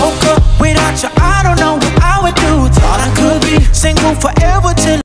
Woke up without you, I don't know what I would do. Thought I could be single forever till